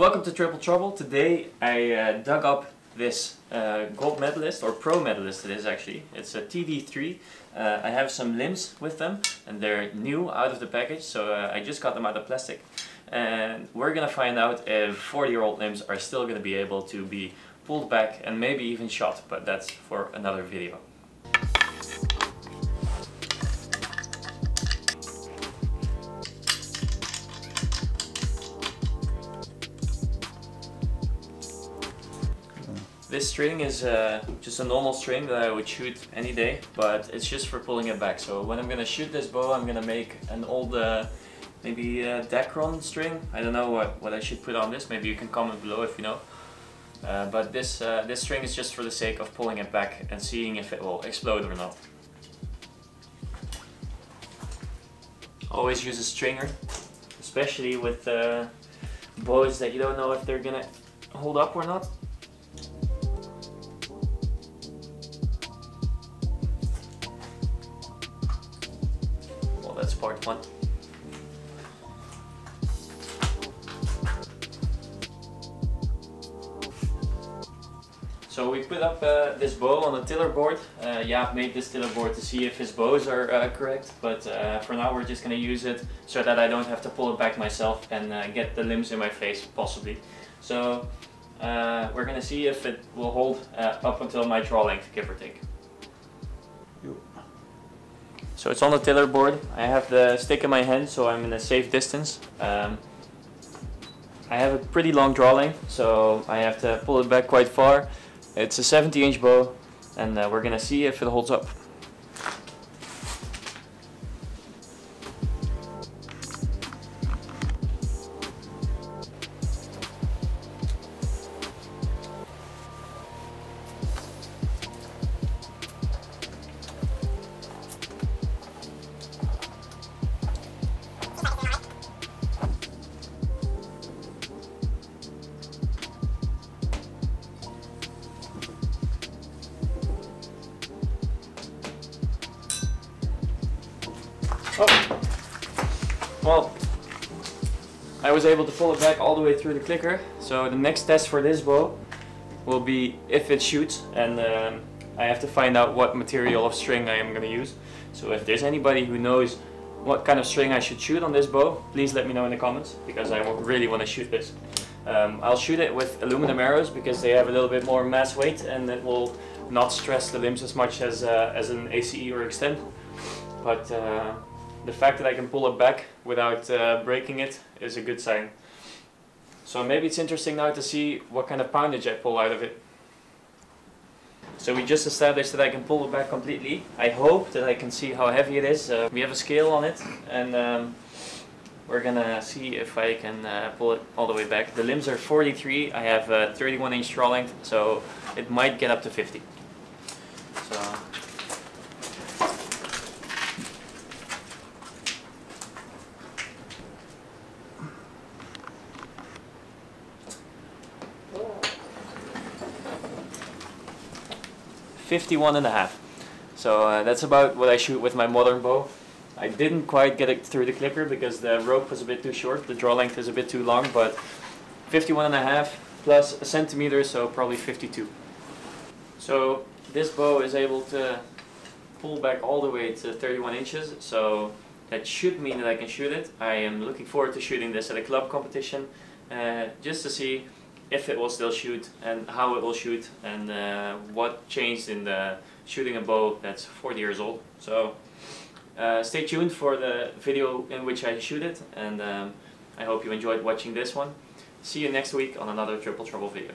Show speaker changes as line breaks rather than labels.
Welcome to Triple Trouble. Today I uh, dug up this uh, gold medalist, or pro medalist it is actually. It's a TD3. Uh, I have some limbs with them and they're new out of the package so uh, I just got them out of plastic. And we're gonna find out if 40 year old limbs are still gonna be able to be pulled back and maybe even shot, but that's for another video. This string is uh, just a normal string that I would shoot any day, but it's just for pulling it back. So when I'm gonna shoot this bow, I'm gonna make an old, uh, maybe uh, Dacron string. I don't know what, what I should put on this. Maybe you can comment below if you know. Uh, but this, uh, this string is just for the sake of pulling it back and seeing if it will explode or not. Always use a stringer, especially with uh, bows that you don't know if they're gonna hold up or not. That's part one. So we put up uh, this bow on a tiller board. Uh, Jaap made this tiller board to see if his bows are uh, correct, but uh, for now we're just going to use it so that I don't have to pull it back myself and uh, get the limbs in my face, possibly. So uh, we're going to see if it will hold uh, up until my draw length, give or take. So it's on the tiller board. I have the stick in my hand, so I'm in a safe distance. Um, I have a pretty long draw length, so I have to pull it back quite far. It's a 70 inch bow, and uh, we're gonna see if it holds up. Oh. Well, I was able to pull it back all the way through the clicker. So the next test for this bow will be if it shoots and um, I have to find out what material of string I am going to use. So if there's anybody who knows what kind of string I should shoot on this bow, please let me know in the comments because I really want to shoot this. Um, I'll shoot it with aluminum arrows because they have a little bit more mass weight and it will not stress the limbs as much as, uh, as an ACE or X10. But uh, the fact that I can pull it back without uh, breaking it is a good sign. So maybe it's interesting now to see what kind of poundage I pull out of it. So we just established that I can pull it back completely. I hope that I can see how heavy it is. Uh, we have a scale on it and um, we're gonna see if I can uh, pull it all the way back. The limbs are 43, I have a 31 inch draw length, so it might get up to 50. So 51 and a half. So uh, that's about what I shoot with my modern bow. I didn't quite get it through the clicker because the rope was a bit too short, the draw length is a bit too long, but 51 and a half plus a centimeter, so probably 52. So this bow is able to pull back all the way to 31 inches, so that should mean that I can shoot it. I am looking forward to shooting this at a club competition, uh, just to see if it will still shoot and how it will shoot and uh, what changed in the shooting a bow that's 40 years old. So uh, stay tuned for the video in which I shoot it and um, I hope you enjoyed watching this one. See you next week on another Triple Trouble video.